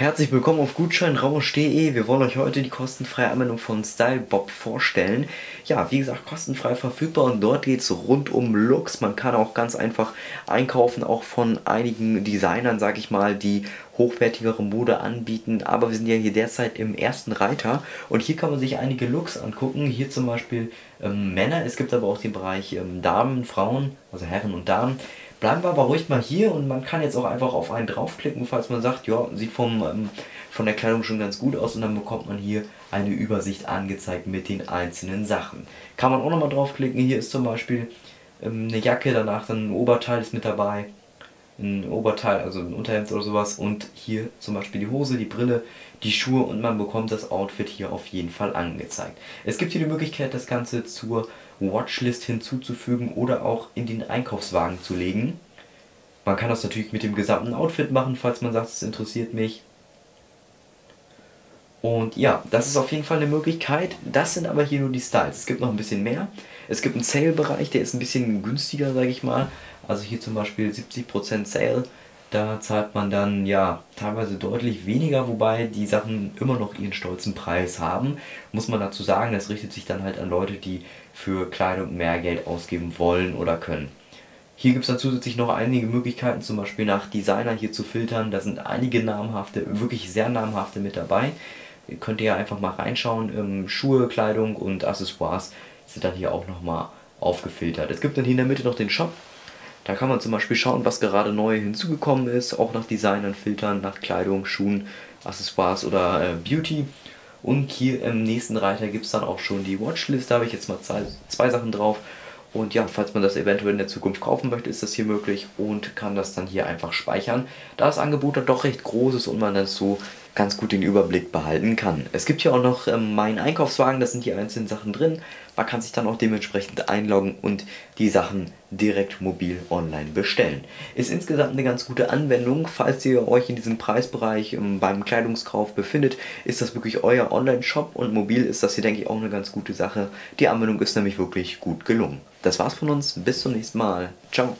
Herzlich willkommen auf gutscheinrausch.de. Wir wollen euch heute die kostenfreie Anwendung von StyleBob vorstellen. Ja, wie gesagt, kostenfrei verfügbar und dort geht es rund um Looks. Man kann auch ganz einfach einkaufen, auch von einigen Designern, sag ich mal, die hochwertigere Mode anbieten. Aber wir sind ja hier derzeit im ersten Reiter und hier kann man sich einige Looks angucken. Hier zum Beispiel ähm, Männer, es gibt aber auch den Bereich ähm, Damen, Frauen, also Herren und Damen. Bleiben wir aber ruhig mal hier und man kann jetzt auch einfach auf einen draufklicken, falls man sagt, ja, sieht vom, ähm, von der Kleidung schon ganz gut aus und dann bekommt man hier eine Übersicht angezeigt mit den einzelnen Sachen. Kann man auch nochmal draufklicken, hier ist zum Beispiel ähm, eine Jacke, danach dann ein Oberteil ist mit dabei, ein Oberteil, also ein Unterhemd oder sowas und hier zum Beispiel die Hose, die Brille, die Schuhe und man bekommt das Outfit hier auf jeden Fall angezeigt. Es gibt hier die Möglichkeit, das Ganze zur Watchlist hinzuzufügen oder auch in den Einkaufswagen zu legen. Man kann das natürlich mit dem gesamten Outfit machen, falls man sagt, es interessiert mich. Und ja, das ist auf jeden Fall eine Möglichkeit. Das sind aber hier nur die Styles. Es gibt noch ein bisschen mehr. Es gibt einen Sale-Bereich, der ist ein bisschen günstiger, sage ich mal. Also hier zum Beispiel 70% Sale. Da zahlt man dann ja teilweise deutlich weniger, wobei die Sachen immer noch ihren stolzen Preis haben. Muss man dazu sagen, das richtet sich dann halt an Leute, die für Kleidung mehr Geld ausgeben wollen oder können. Hier gibt es dann zusätzlich noch einige Möglichkeiten, zum Beispiel nach Designer hier zu filtern. Da sind einige namhafte, wirklich sehr namhafte mit dabei. Könnt ihr einfach mal reinschauen. Ähm, Schuhe, Kleidung und Accessoires sind dann hier auch nochmal aufgefiltert. Es gibt dann hier in der Mitte noch den Shop. Da kann man zum Beispiel schauen, was gerade neu hinzugekommen ist, auch nach Designern filtern, nach Kleidung, Schuhen, Accessoires oder äh, Beauty. Und hier im nächsten Reiter gibt es dann auch schon die Watchlist, da habe ich jetzt mal zwei, zwei Sachen drauf. Und ja, falls man das eventuell in der Zukunft kaufen möchte, ist das hier möglich und kann das dann hier einfach speichern, da das Angebot dann doch recht groß ist und man dann so ganz gut den Überblick behalten kann. Es gibt hier auch noch ähm, meinen Einkaufswagen, da sind die einzelnen Sachen drin. Man kann sich dann auch dementsprechend einloggen und die Sachen direkt mobil online bestellen. Ist insgesamt eine ganz gute Anwendung. Falls ihr euch in diesem Preisbereich ähm, beim Kleidungskauf befindet, ist das wirklich euer Online-Shop und mobil ist das hier, denke ich, auch eine ganz gute Sache. Die Anwendung ist nämlich wirklich gut gelungen. Das war's von uns. Bis zum nächsten Mal. Ciao.